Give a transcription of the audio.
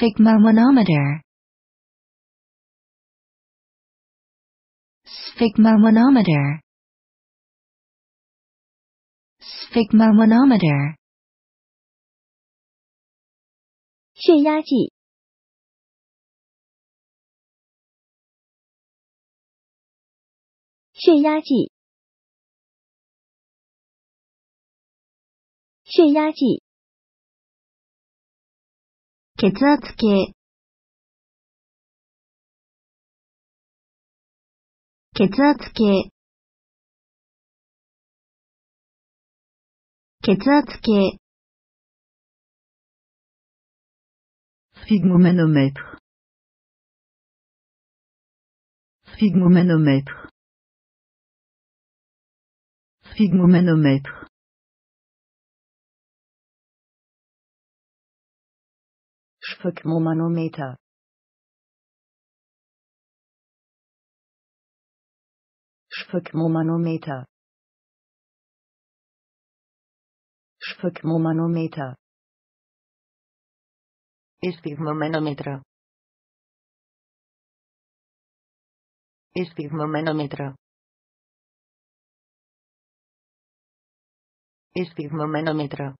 Sphygmomanometer. Sphygmomanometer. Sphygmomanometer. 血压计，血压计，血压计，血圧計。血圧計。血圧計。フィグモメノメトルフィグモメノメトルフィグモメノメトル 'Sphygmomanometer'. Sphygmomanometer. Sphygmomanometer. Sphygmomanómetro. Sphygmomanómetro. Sphygmomanómetro.